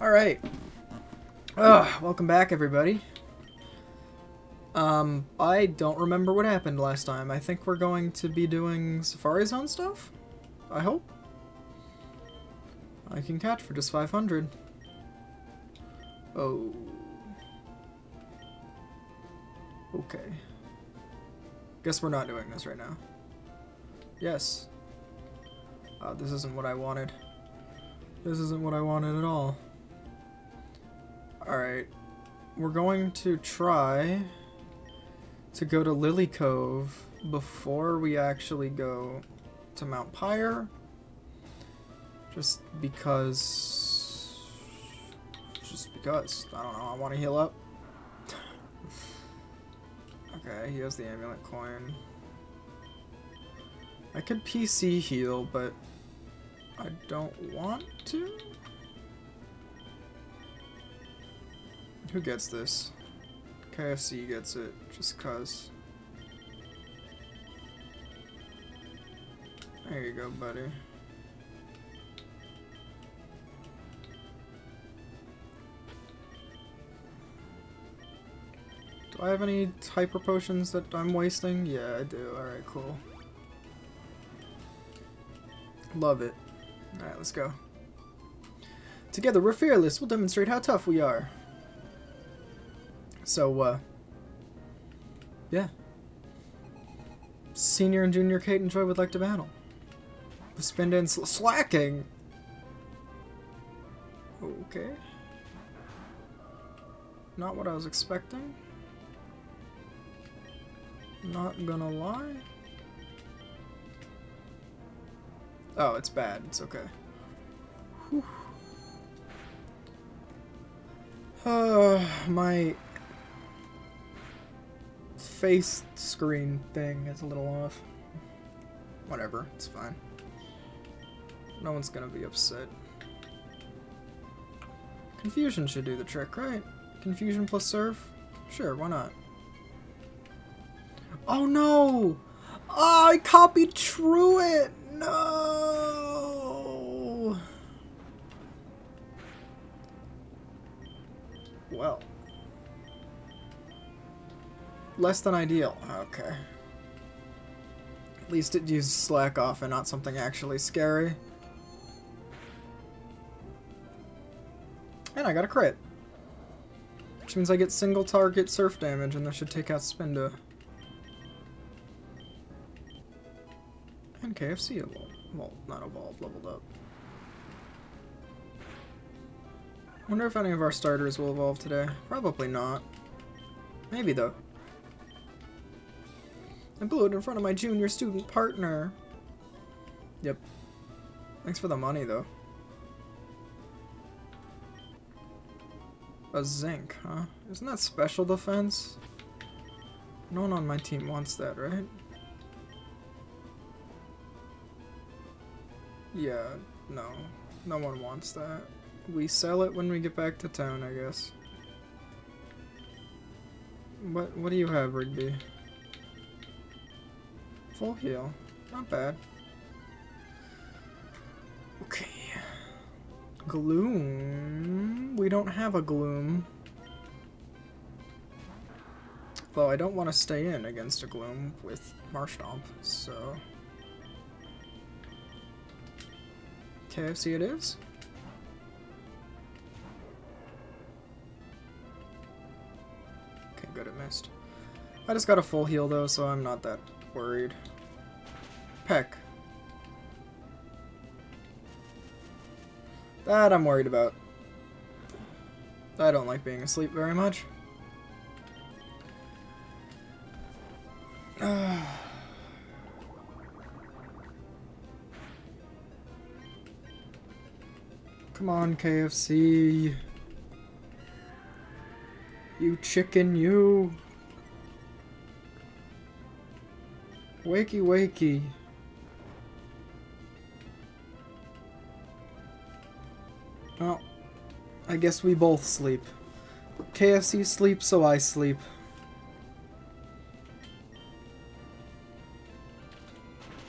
Alright. Welcome back, everybody. Um, I don't remember what happened last time. I think we're going to be doing Safari Zone stuff? I hope. I can catch for just 500. Oh. Okay. Guess we're not doing this right now. Yes. Uh, this isn't what I wanted. This isn't what I wanted at all. Alright. We're going to try to go to Lilycove before we actually go to Mount Pyre. Just because... Just because. I don't know, I want to heal up. okay, he has the amulet coin. I could PC heal, but I don't want to. Who gets this? KFC gets it, just cuz. There you go, buddy. Do I have any hyper potions that I'm wasting? Yeah, I do. Alright, cool. Love it. Alright, let's go. Together, we're fearless. We'll demonstrate how tough we are. So, uh, yeah. Senior and Junior Kate and Joy would like to battle. Spinda sl Slaking. Okay. Not what I was expecting. Not gonna lie. Oh, it's bad. It's okay. Whew. Uh, my face screen thing is a little off. Whatever, it's fine. No one's gonna be upset. Confusion should do the trick, right? Confusion plus surf? Sure, why not? Oh no! Oh, I copied Truant! No! Well. Less than ideal. Okay. At least it uses slack off and not something actually scary. And I got a crit. Which means I get single target surf damage and that should take out Spinda. And KFC evolved. Well, not evolved, leveled up. wonder if any of our starters will evolve today. Probably not. Maybe though. I blew it in front of my junior student partner. Yep. Thanks for the money, though. A zinc, huh? Isn't that special defense? No one on my team wants that, right? Yeah, no. No one wants that. We sell it when we get back to town, I guess. What what do you have, Rigby? Full heal. Not bad. Okay. Gloom. We don't have a Gloom. Though I don't want to stay in against a Gloom with Marshtomp, so... KFC it is. Okay, good, it missed. I just got a full heal though, so I'm not that worried. Peck. That I'm worried about. I don't like being asleep very much. Come on, KFC. You chicken, you. Wakey, wakey. Well, I guess we both sleep. KFC sleeps, so I sleep.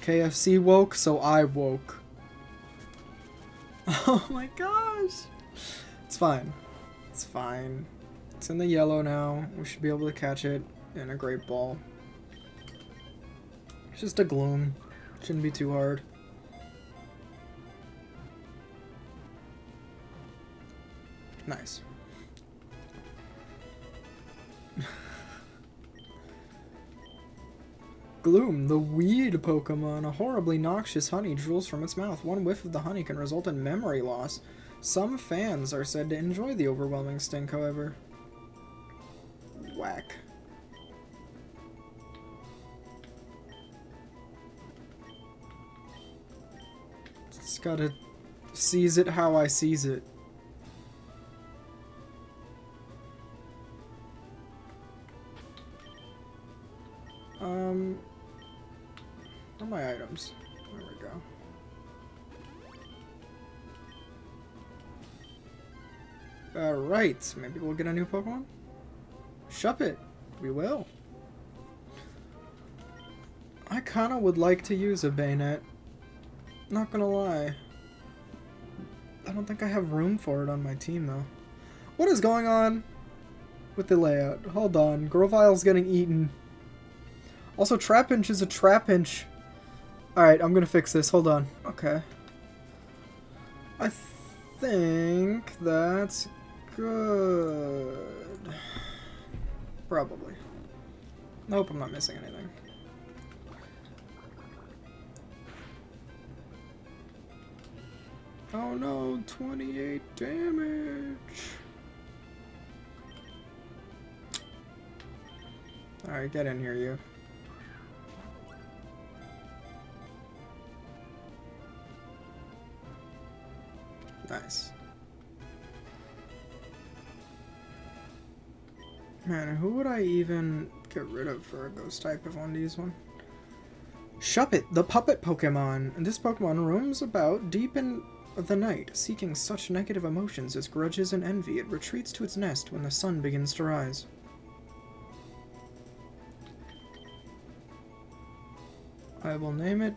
KFC woke, so I woke. Oh my gosh! It's fine. It's fine. It's in the yellow now. We should be able to catch it in a great ball. Just a gloom. Shouldn't be too hard. Nice. Gloom, the weed Pokemon. A horribly noxious honey drools from its mouth. One whiff of the honey can result in memory loss. Some fans are said to enjoy the overwhelming stink, however. Gotta seize it how I seize it. Um, where are my items? There we go. Alright, maybe we'll get a new Pokemon? Shuppet. we will. I kinda would like to use a Banette. Not gonna lie. I don't think I have room for it on my team, though. What is going on with the layout? Hold on. Grovyle's getting eaten. Also, Trapinch is a Trapinch. Alright, I'm gonna fix this. Hold on. Okay. I think that's good. Probably. Nope, I'm not missing anything. Oh no, 28 damage. Alright, get in here, you. Nice. Man, who would I even get rid of for a ghost type if I wanted to use one? Shuppet, the puppet Pokemon. And this Pokemon roams about deep in the night, seeking such negative emotions as grudges and envy. It retreats to its nest when the sun begins to rise. I will name it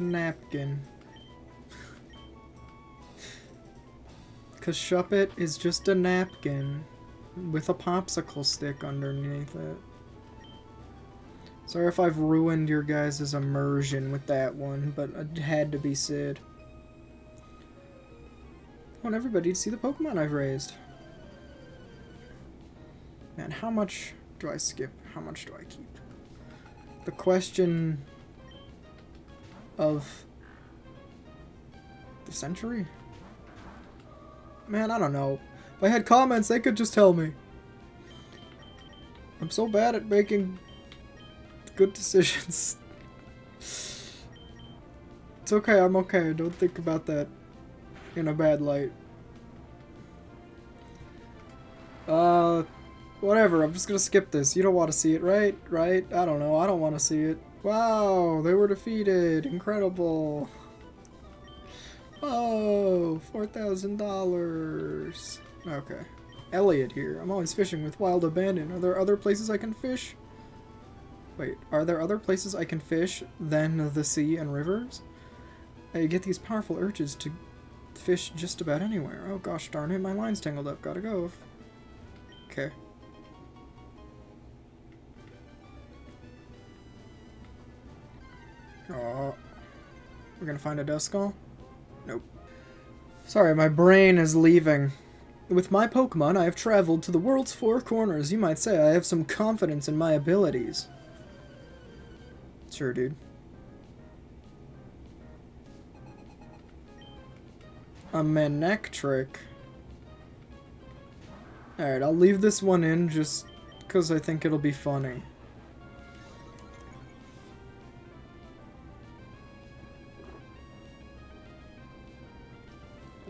napkin. Because Shuppet is just a napkin with a popsicle stick underneath it. Sorry if I've ruined your guys' immersion with that one, but it had to be said. I want everybody to see the Pokemon I've raised. Man, how much do I skip? How much do I keep? The question of the century? Man, I don't know. If I had comments, they could just tell me. I'm so bad at making good decisions. it's okay, I'm okay. Don't think about that in a bad light. Uh, whatever. I'm just gonna skip this. You don't want to see it, right? Right? I don't know. I don't want to see it. Wow, they were defeated. Incredible. Oh, $4,000. Okay. Elliot here. I'm always fishing with Wild Abandon. Are there other places I can fish? Wait, are there other places I can fish than the sea and rivers? I get these powerful urges to fish just about anywhere. Oh gosh darn it, my line's tangled up. Gotta go. Okay. Oh. We're gonna find a Duskull? Nope. Sorry, my brain is leaving. With my Pokemon, I have traveled to the world's four corners. You might say I have some confidence in my abilities. Sure, dude. A Manectric. Alright, I'll leave this one in just because I think it'll be funny.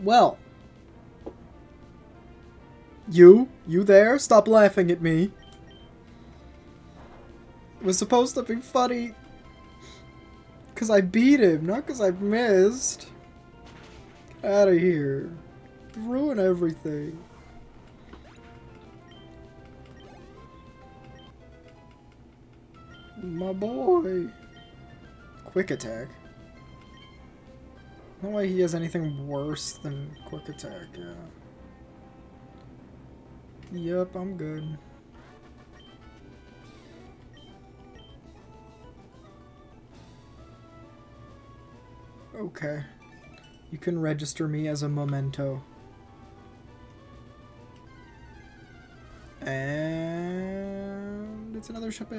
Well. You? You there? Stop laughing at me. It was supposed to be funny. Because I beat him, not because I missed. Out of here. Ruin everything. My boy. Quick attack. No way he has anything worse than quick attack, yeah. Yep, I'm good. Okay. You can register me as a memento. And it's another ship.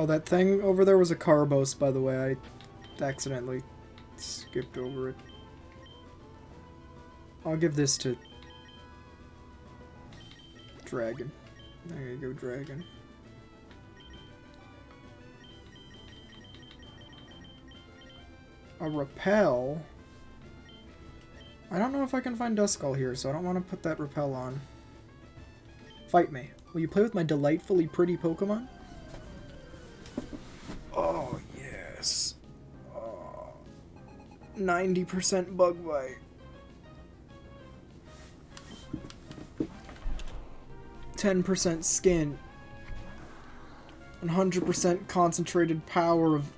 Oh, that thing over there was a Carbos, by the way. I accidentally skipped over it. I'll give this to Dragon. There you go, Dragon. A repel? I don't know if I can find Duskull here, so I don't want to put that repel on. Fight me. Will you play with my delightfully pretty Pokemon? 90% bug bite. 10% skin. 100% concentrated power of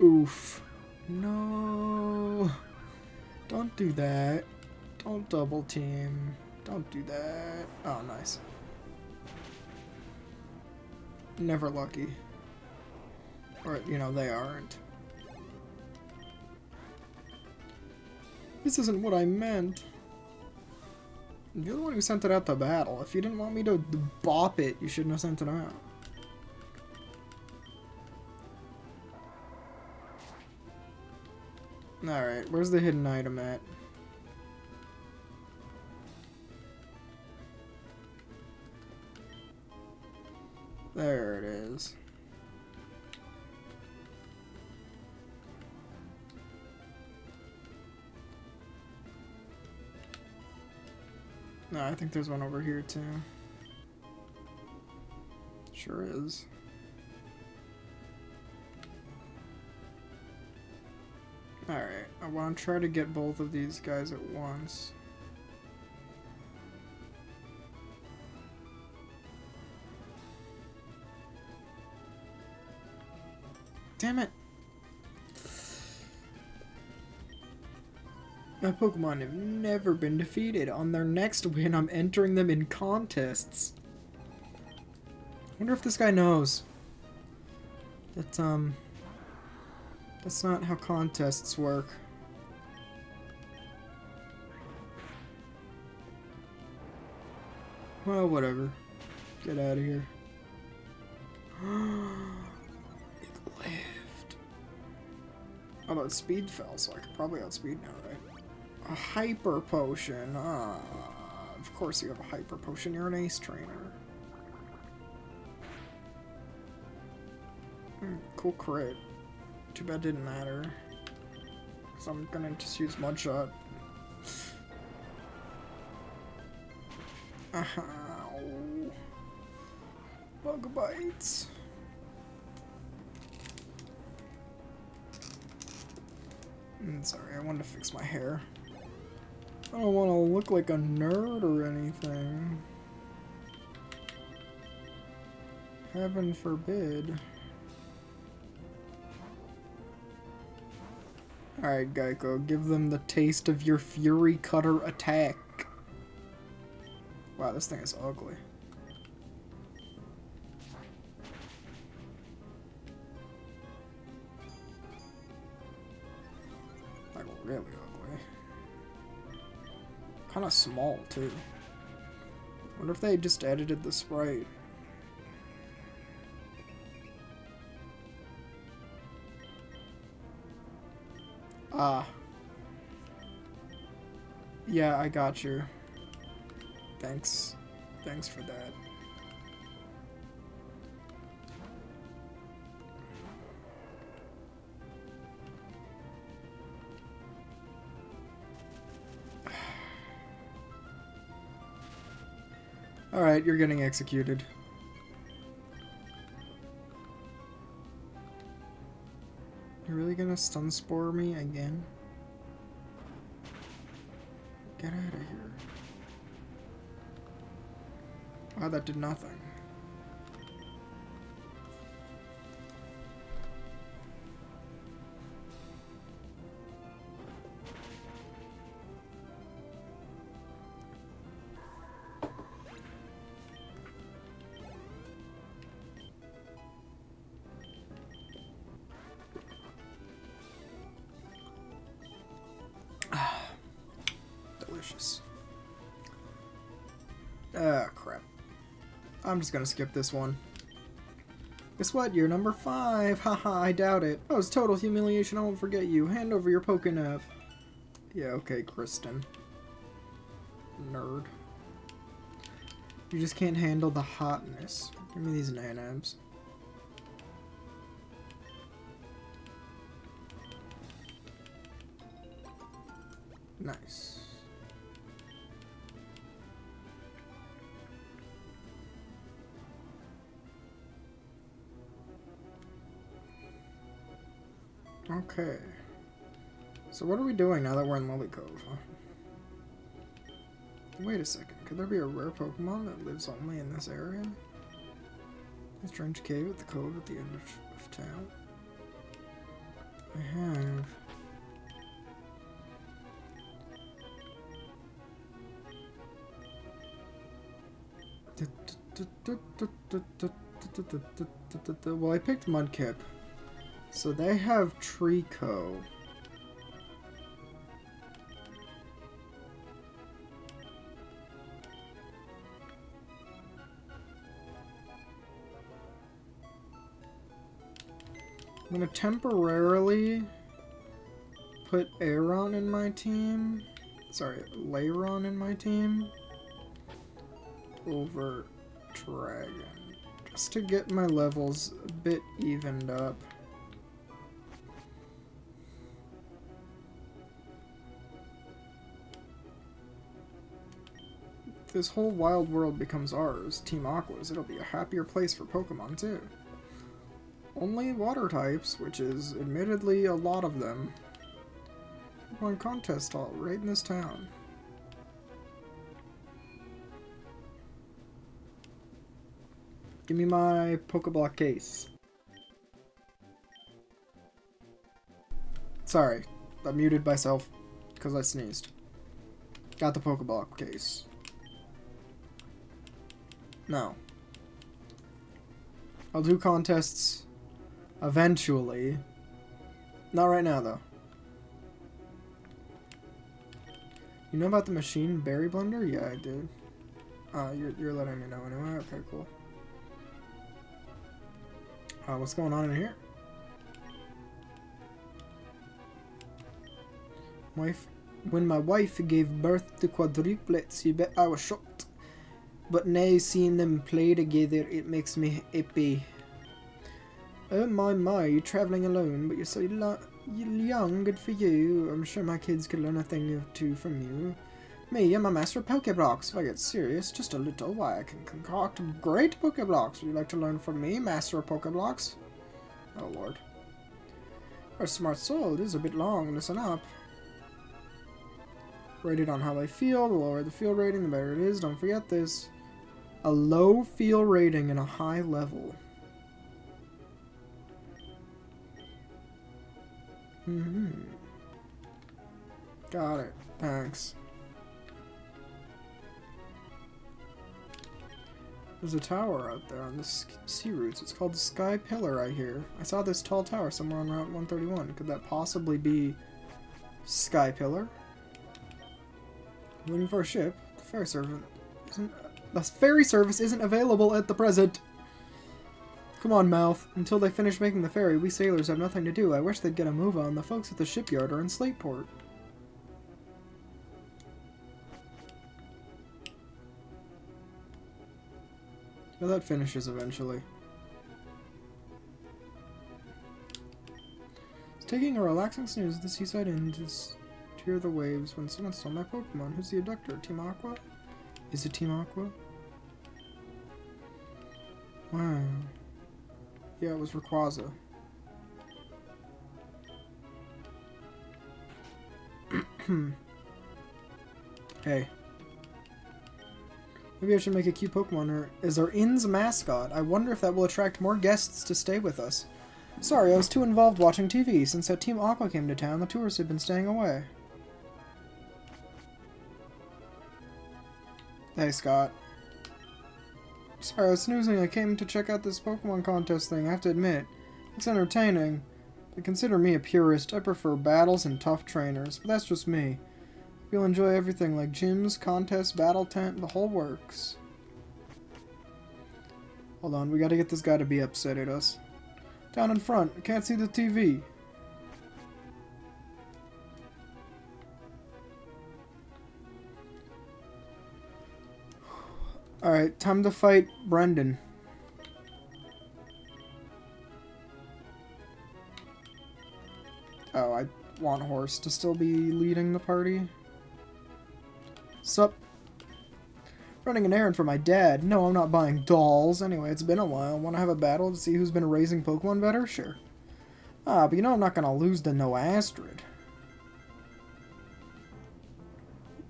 oof. No. Don't do that. Don't double team. Don't do that. Oh, nice. Never lucky. Or, you know, they aren't. This isn't what I meant. You're the one who sent it out to battle. If you didn't want me to bop it, you shouldn't have sent it out. Alright, where's the hidden item at? There it is. No, I think there's one over here too. Sure is. Alright, I want to try to get both of these guys at once. My Pokemon have never been defeated. On their next win, I'm entering them in contests. wonder if this guy knows that, um, that's not how contests work. Well, whatever. Get out of here. it lived. Oh, speed fell, so I could probably outspeed now, right? A hyper potion. Ah, of course you have a hyper potion. You're an ace trainer. Mm, cool crit. Too bad didn't matter. So I'm gonna just use Mudshot. Ow. Bug bites. Mm, sorry, I wanted to fix my hair. I don't want to look like a nerd or anything. Heaven forbid. Alright, Geico, give them the taste of your Fury Cutter attack. Wow, this thing is ugly. Like, really ugly. Kind of small, too. wonder if they just edited the sprite. Ah. Yeah, I got you. Thanks. Thanks for that. Alright, you're getting executed. You're really gonna stun spore me again? Get out of here. Wow, that did nothing. Delicious. Ah, crap. I'm just gonna skip this one. Guess what? You're number five. Haha, I doubt it. Oh, it's total humiliation. I won't forget you. Hand over your PokéNav. Yeah, okay, Kristen. Nerd. You just can't handle the hotness. Give me these nanabs. Okay. So what are we doing now that we're in Lilycove? Wait a second. Could there be a rare Pokemon that lives only in this area? A strange cave at the cove at the end of, of town. I have. Well, I picked Mudkip. So they have Treecko. I'm gonna temporarily put Aron in my team. Sorry, Lairon in my team. Over Dragon. Just to get my levels a bit evened up. This whole wild world becomes ours, Team Aqua's, it'll be a happier place for Pokemon too. Only water types, which is admittedly a lot of them. Pokemon contest hall right in this town. Give me my Pokeblock case. Sorry, I muted myself because I sneezed. Got the Pokeblock case. No. I'll do contests eventually. Not right now, though. You know about the machine berry blender? Yeah, I did. Uh, you're, you're letting me know anyway? Okay, cool. Uh, what's going on in here? Wife, when my wife gave birth to quadruplets, you bet I was shocked. But now seeing them play together, it makes me happy. Oh my my, you're traveling alone, but you're so young, good for you. I'm sure my kids could learn a thing or two from you. Me, I'm a master of Pokeblocks. If I get serious, just a little, why I can concoct great Pokeblocks. Would you like to learn from me, master of Pokeblocks? Oh lord. Our smart soul, this is a bit long, listen up. Rated on how I feel, the lower the feel rating, the better it is, don't forget this. A low feel rating and a high level. Mm hmm Got it. Thanks. There's a tower out there on the sea routes. It's called the Sky Pillar, I hear. I saw this tall tower somewhere on Route 131. Could that possibly be Sky Pillar? Waiting for a ship. The ferry servant isn't the ferry service isn't available at the present. Come on, Mouth. Until they finish making the ferry, we sailors have nothing to do. I wish they'd get a move on. The folks at the shipyard are in Slateport. Well, that finishes eventually. It's taking a relaxing snooze at the seaside inn to hear the waves when someone stole my Pokemon. Who's the abductor? Team Aqua? Is it Team Aqua? Wow. Yeah, it was Rayquaza. hey. Maybe I should make a cute Pokemon or is our inn's mascot. I wonder if that will attract more guests to stay with us. Sorry, I was too involved watching TV. Since that Team Aqua came to town, the tourists have been staying away. Hey, Scott. Sorry, I was snoozing. I came to check out this Pokemon contest thing. I have to admit, it's entertaining. But consider me a purist. I prefer battles and tough trainers, but that's just me. You'll enjoy everything like gyms, contests, battle tent, the whole works. Hold on, we gotta get this guy to be upset at us. Down in front, I can't see the TV. Alright, time to fight Brendan. Oh, I want Horse to still be leading the party. Sup? Running an errand for my dad. No, I'm not buying dolls. Anyway, it's been a while. Want to have a battle to see who's been raising Pokemon better? Sure. Ah, but you know I'm not going to lose to No Astrid.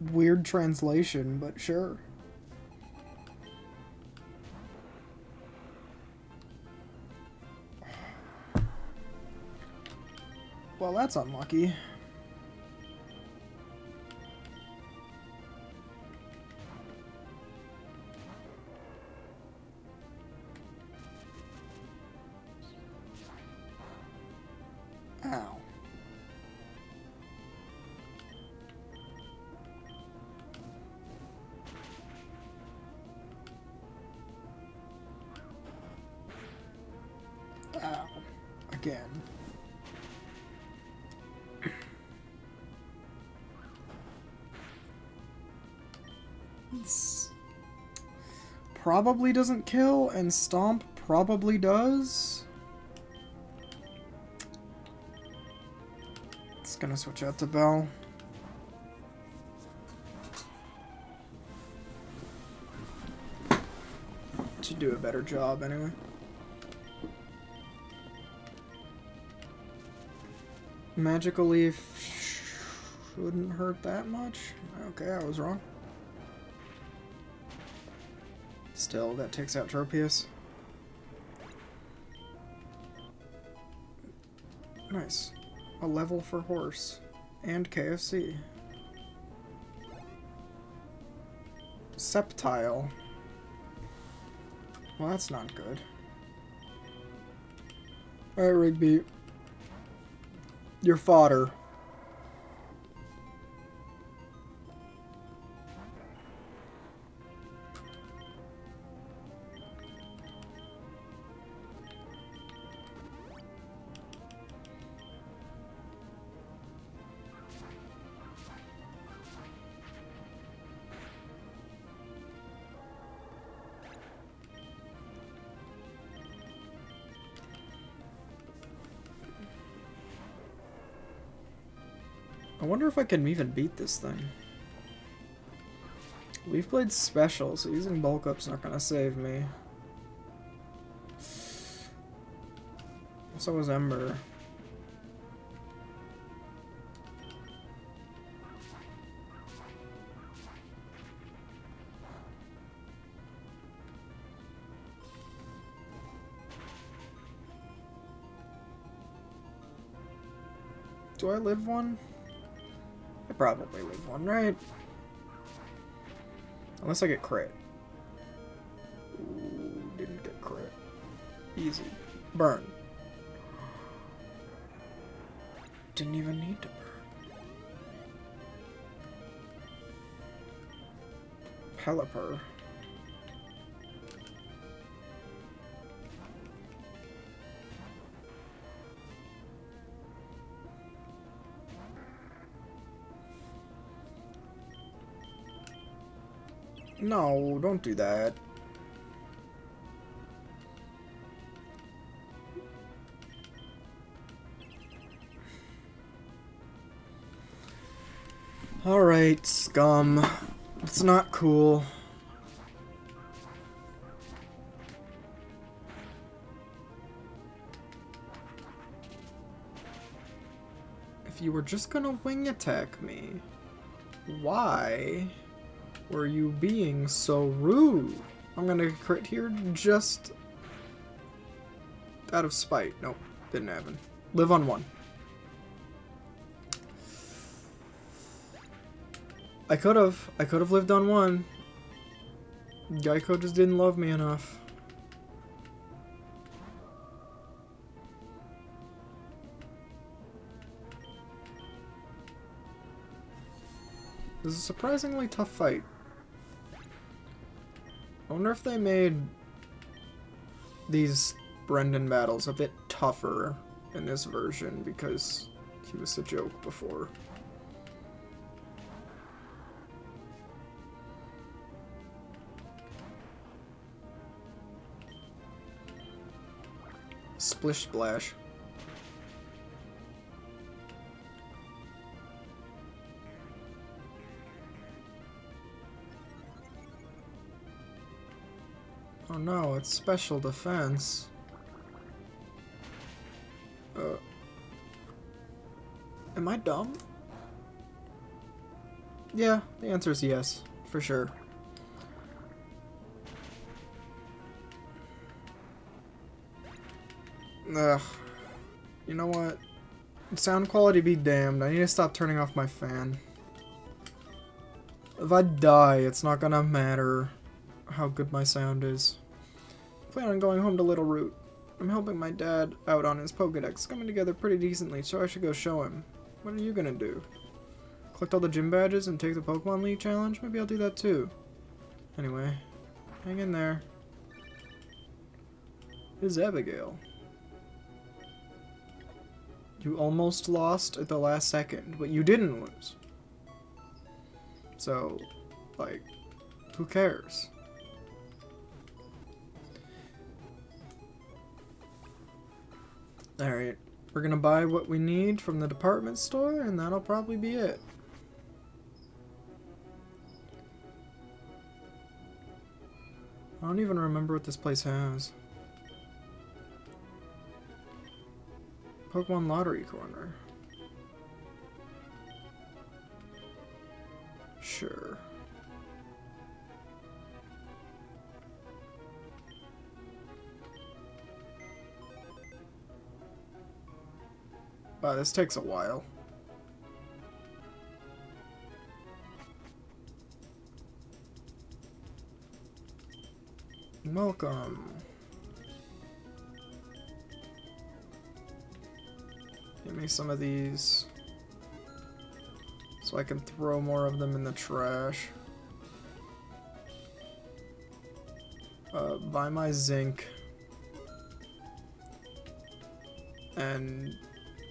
Weird translation, but sure. Well, that's unlucky. Probably doesn't kill, and Stomp probably does. It's gonna switch out to Bell. To do a better job anyway. Magical Leaf shouldn't hurt that much. Okay, I was wrong. Still, that takes out Tropius. Nice. A level for horse. And KFC. Sceptile. Well, that's not good. Alright, Rigby. Your fodder. I wonder if I can even beat this thing. We've played special, so using bulk up's not gonna save me. So was Ember. Do I live one? Probably live one, right? Unless I get crit. Ooh, didn't get crit. Easy. Burn. Didn't even need to burn. Pelipper. No, don't do that. Alright, scum. It's not cool. if you were just gonna wing attack me, why were you being so rude? I'm gonna crit here just out of spite. Nope, didn't happen. Live on one. I could have. I could have lived on one. Geico just didn't love me enough. This is a surprisingly tough fight. I wonder if they made these Brendan battles a bit tougher in this version because he was a joke before. Splish Splash. Oh no, it's special defense. Uh, am I dumb? Yeah, the answer is yes, for sure. Ugh. You know what? Sound quality be damned. I need to stop turning off my fan. If I die, it's not gonna matter how good my sound is. Plan on going home to Littleroot. I'm helping my dad out on his Pokedex, coming together pretty decently, so I should go show him. What are you gonna do? Collect all the gym badges and take the Pokemon League challenge? Maybe I'll do that too. Anyway, hang in there. Is Abigail. You almost lost at the last second, but you didn't lose. So, like, who cares? Alright, we're gonna buy what we need from the department store, and that'll probably be it. I don't even remember what this place has. Pokemon Lottery Corner. Sure. Wow, this takes a while. Welcome. Give me some of these. So I can throw more of them in the trash. Uh, buy my zinc. And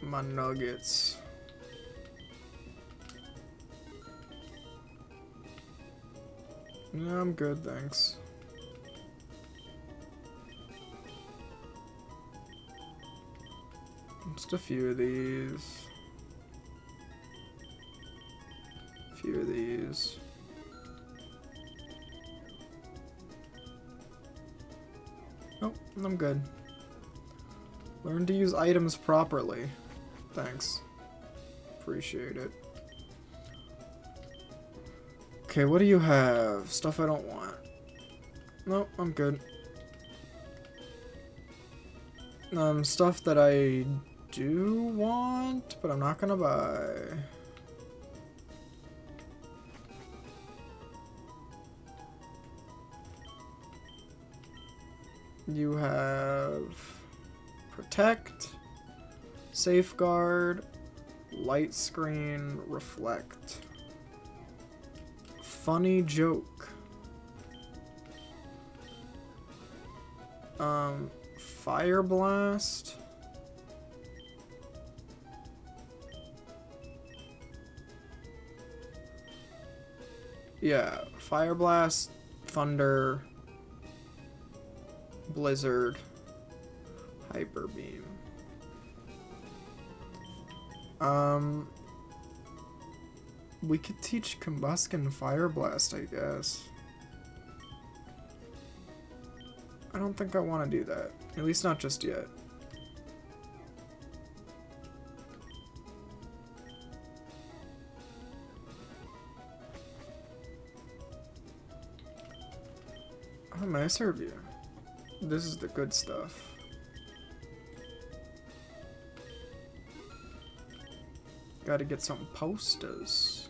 my nuggets. Yeah, I'm good, thanks. Just a few of these. A few of these. Nope, I'm good. Learn to use items properly. Thanks. Appreciate it. Okay, what do you have? Stuff I don't want. Nope, I'm good. Um, stuff that I do want, but I'm not gonna buy. You have protect, safeguard, light screen, reflect. Funny joke. Um, fire blast. Yeah, Fire Blast, Thunder, Blizzard, Hyper Beam. Um, we could teach Combusken Fire Blast, I guess. I don't think I want to do that. At least not just yet. How may I serve you? This is the good stuff. Gotta get some posters.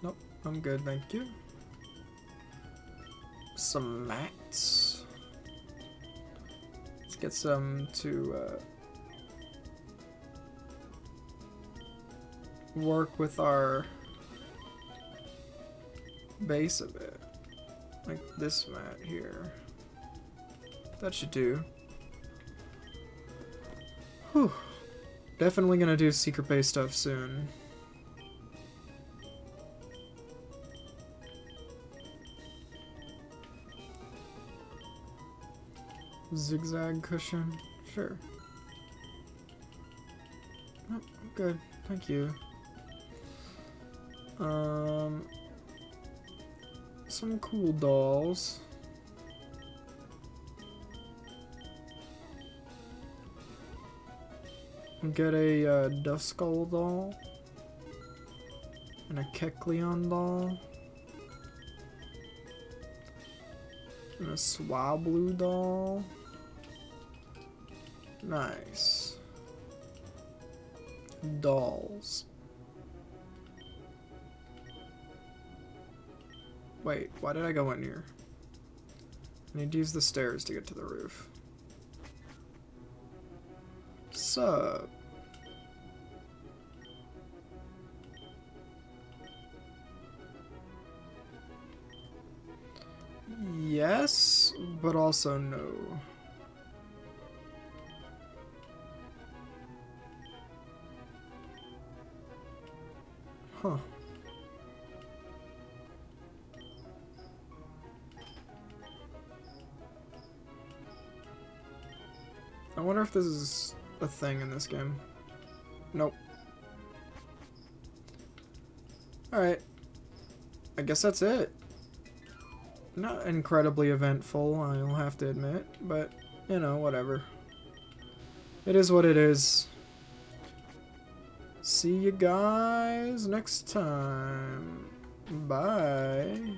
Nope, I'm good, thank you. Some mats. Let's get some to uh, work with our base a bit. Like this mat here. That should do. Whew. Definitely gonna do secret base stuff soon. Zigzag cushion? Sure. Oh, good. Thank you. Um, some cool dolls. Get a uh, Duskull doll. And a Kecleon doll. And a Swablu doll. Nice. Dolls. Wait, why did I go in here? I need to use the stairs to get to the roof. Sup? Yes, but also no. Wonder if this is a thing in this game. Nope. Alright. I guess that's it. Not incredibly eventful, I'll have to admit, but, you know, whatever. It is what it is. See you guys next time. Bye.